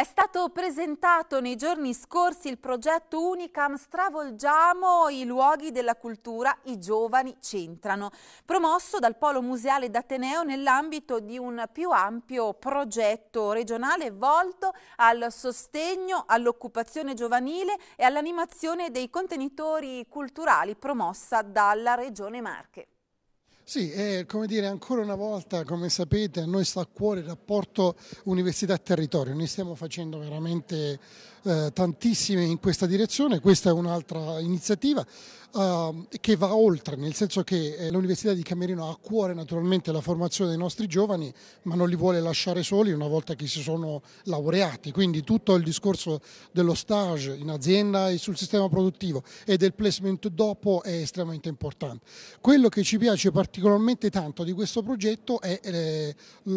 È stato presentato nei giorni scorsi il progetto Unicam Stravolgiamo i luoghi della cultura, i giovani c'entrano, promosso dal Polo Museale d'Ateneo nell'ambito di un più ampio progetto regionale volto al sostegno all'occupazione giovanile e all'animazione dei contenitori culturali promossa dalla Regione Marche. Sì, è come dire ancora una volta, come sapete, a noi sta a cuore il rapporto università-territorio, noi stiamo facendo veramente eh, tantissime in questa direzione, questa è un'altra iniziativa uh, che va oltre, nel senso che eh, l'Università di Camerino ha a cuore naturalmente la formazione dei nostri giovani, ma non li vuole lasciare soli una volta che si sono laureati, quindi tutto il discorso dello stage in azienda e sul sistema produttivo e del placement dopo è estremamente importante. Quello che ci piace particolarmente tanto di questo progetto è eh,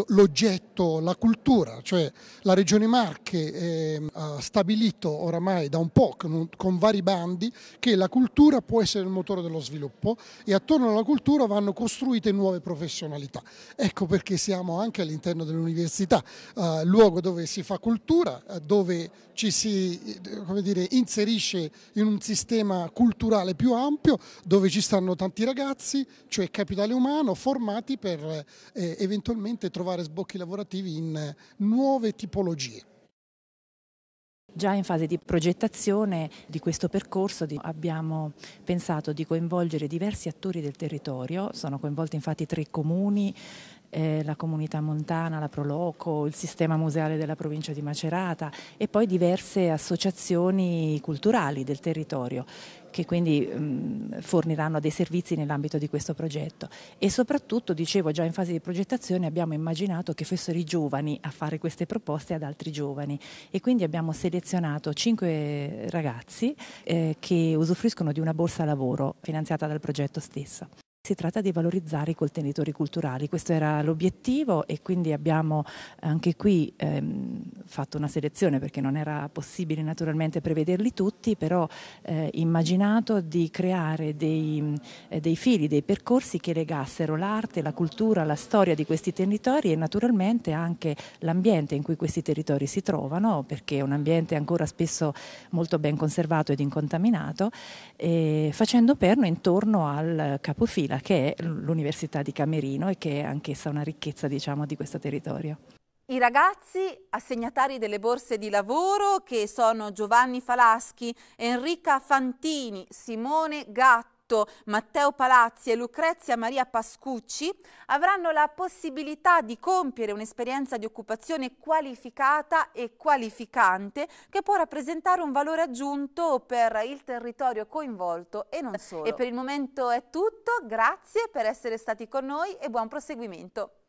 l'oggetto, la cultura, cioè la Regione Marche eh, ha stabilito oramai da un po' con, con vari bandi che la cultura può essere il motore dello sviluppo e attorno alla cultura vanno costruite nuove professionalità. Ecco perché siamo anche all'interno dell'università, eh, luogo dove si fa cultura, eh, dove ci si dire, inserisce in un sistema culturale più ampio, dove ci stanno tanti ragazzi, cioè capitale umano, formati per eh, eventualmente trovare sbocchi lavorativi in eh, nuove tipologie. Già in fase di progettazione di questo percorso abbiamo pensato di coinvolgere diversi attori del territorio, sono coinvolti infatti tre comuni, eh, la comunità montana, la Proloco, il sistema museale della provincia di Macerata e poi diverse associazioni culturali del territorio che quindi mh, forniranno dei servizi nell'ambito di questo progetto e soprattutto, dicevo già in fase di progettazione, abbiamo immaginato che fossero i giovani a fare queste proposte ad altri giovani e quindi abbiamo selezionato cinque ragazzi eh, che usufruiscono di una borsa lavoro finanziata dal progetto stesso. Si tratta di valorizzare i contenitori culturali, questo era l'obiettivo e quindi abbiamo anche qui ehm, fatto una selezione perché non era possibile naturalmente prevederli tutti, però eh, immaginato di creare dei, eh, dei, fili, dei percorsi che legassero l'arte, la cultura, la storia di questi territori e naturalmente anche l'ambiente in cui questi territori si trovano, perché è un ambiente ancora spesso molto ben conservato ed incontaminato, eh, facendo perno intorno al capofila quella che è l'Università di Camerino e che è anch'essa una ricchezza diciamo, di questo territorio. I ragazzi assegnatari delle borse di lavoro che sono Giovanni Falaschi, Enrica Fantini, Simone Gatto, Matteo Palazzi e Lucrezia Maria Pascucci avranno la possibilità di compiere un'esperienza di occupazione qualificata e qualificante che può rappresentare un valore aggiunto per il territorio coinvolto e non solo. E per il momento è tutto, grazie per essere stati con noi e buon proseguimento.